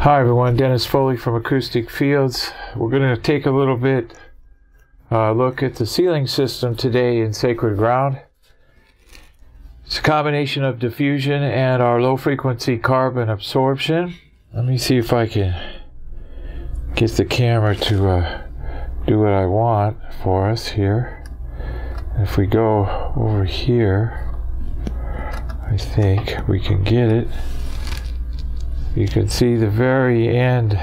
Hi everyone, Dennis Foley from Acoustic Fields. We're going to take a little bit uh, look at the ceiling system today in Sacred Ground. It's a combination of diffusion and our low frequency carbon absorption. Let me see if I can get the camera to uh, do what I want for us here. If we go over here, I think we can get it you can see the very end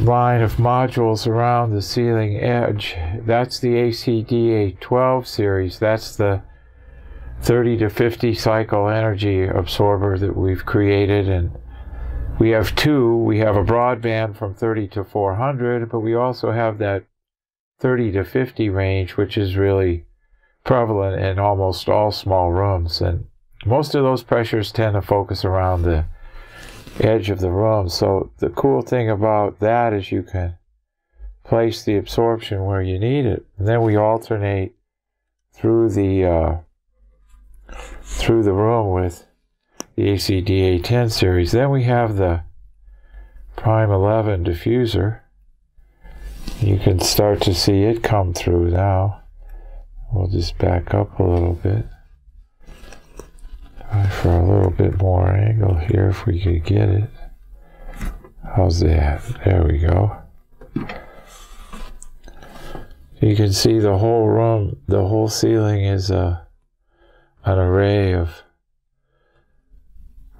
line of modules around the ceiling edge. That's the ACDA 12 series. That's the 30 to 50 cycle energy absorber that we've created and we have two. We have a broadband from 30 to 400, but we also have that 30 to 50 range, which is really prevalent in almost all small rooms. And most of those pressures tend to focus around the edge of the room. So the cool thing about that is you can place the absorption where you need it. And then we alternate through the uh, through the room with the ACDA 10 series. Then we have the Prime 11 diffuser. You can start to see it come through now. We'll just back up a little bit for a little bit more angle here if we could get it. How's that? There we go. You can see the whole room, the whole ceiling is a, an array of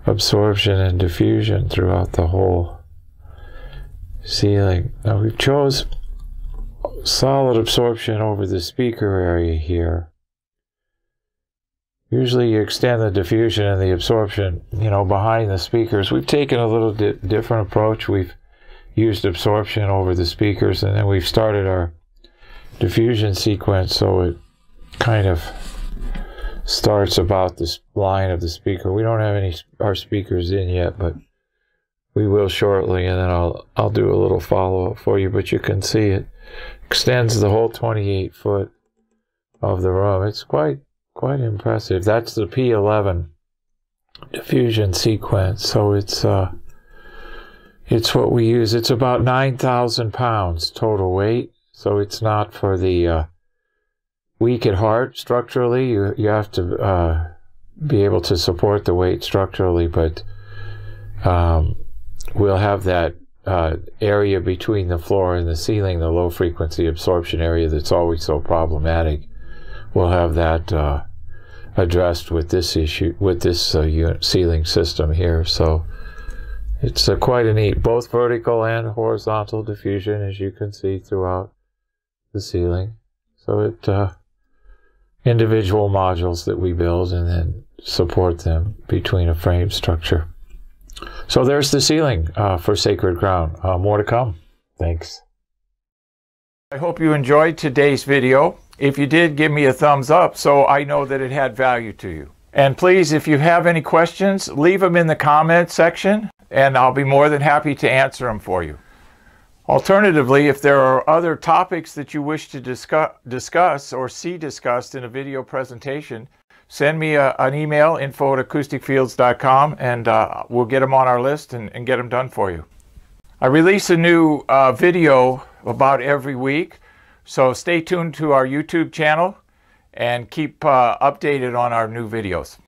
absorption and diffusion throughout the whole ceiling. Now we chose solid absorption over the speaker area here. Usually you extend the diffusion and the absorption, you know, behind the speakers. We've taken a little di different approach. We've used absorption over the speakers and then we've started our diffusion sequence so it kind of starts about this line of the speaker. We don't have any our speakers in yet, but we will shortly and then I'll I'll do a little follow-up for you, but you can see it extends the whole 28 foot of the room. It's quite quite impressive. That's the P11 diffusion sequence. So it's uh, it's what we use. It's about 9,000 pounds total weight. So it's not for the uh, weak at heart structurally. You, you have to uh, be able to support the weight structurally, but um, we'll have that uh, area between the floor and the ceiling, the low frequency absorption area that's always so problematic we'll have that uh, addressed with this issue, with this uh, ceiling system here. So it's uh, quite a neat, both vertical and horizontal diffusion, as you can see throughout the ceiling. So it uh, individual modules that we build and then support them between a frame structure. So there's the ceiling uh, for Sacred Ground. Uh, more to come. Thanks. I hope you enjoyed today's video. If you did, give me a thumbs up so I know that it had value to you. And please, if you have any questions, leave them in the comment section and I'll be more than happy to answer them for you. Alternatively, if there are other topics that you wish to discuss, discuss or see discussed in a video presentation, send me a, an email, info at acousticfields.com, and uh, we'll get them on our list and, and, get them done for you. I release a new uh, video about every week. So stay tuned to our YouTube channel and keep uh, updated on our new videos.